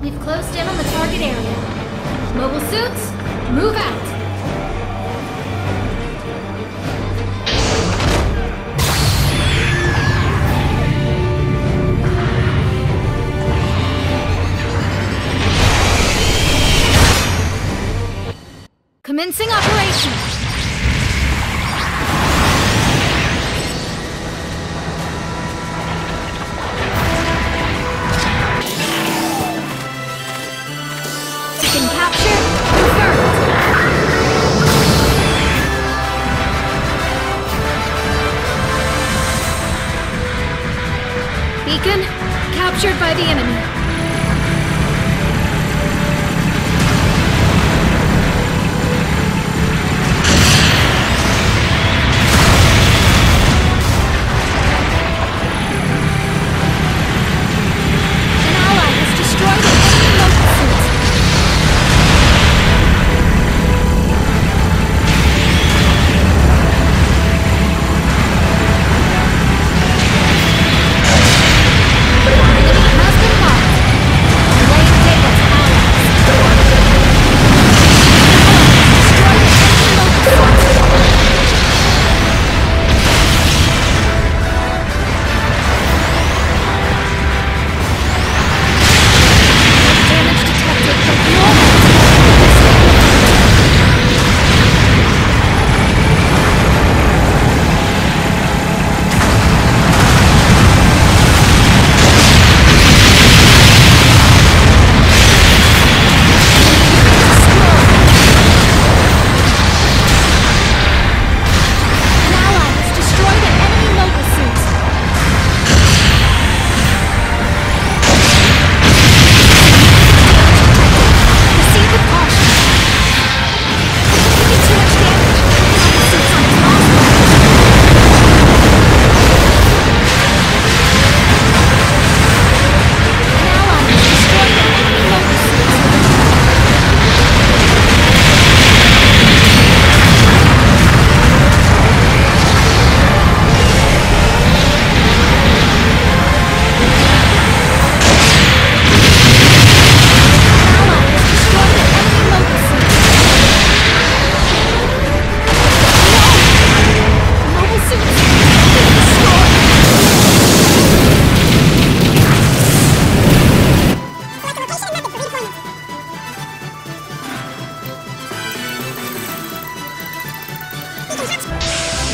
We've closed in on the target area. Mobile suits, move out! Commencing operations.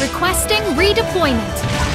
Requesting redeployment.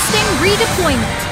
Requesting redeployment.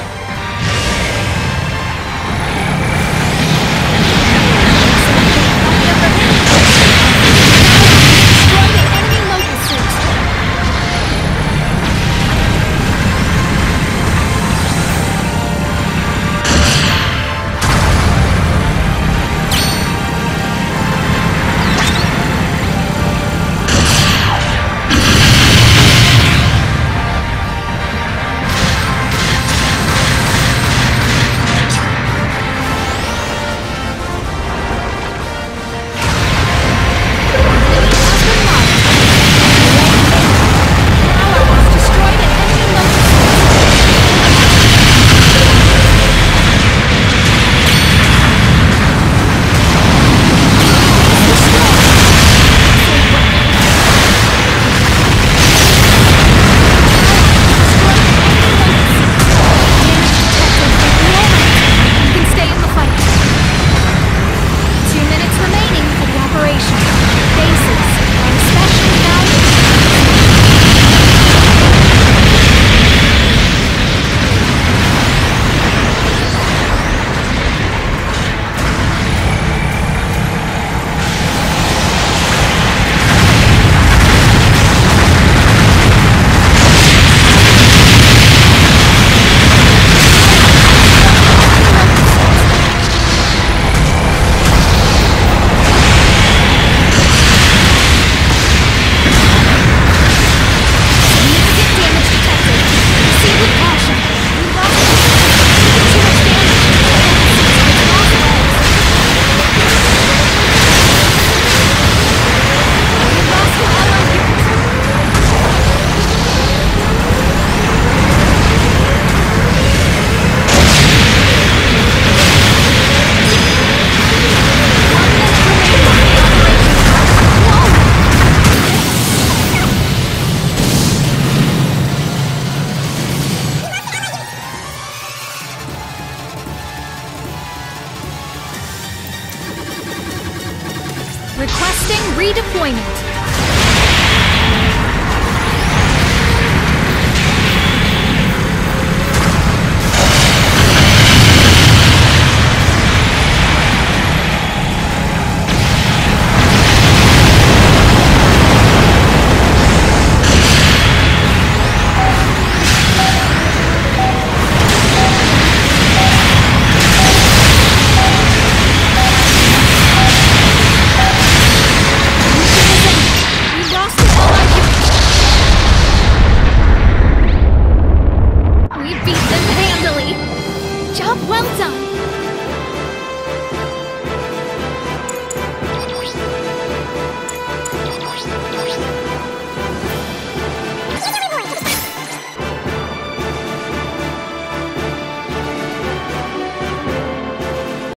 Requesting redeployment.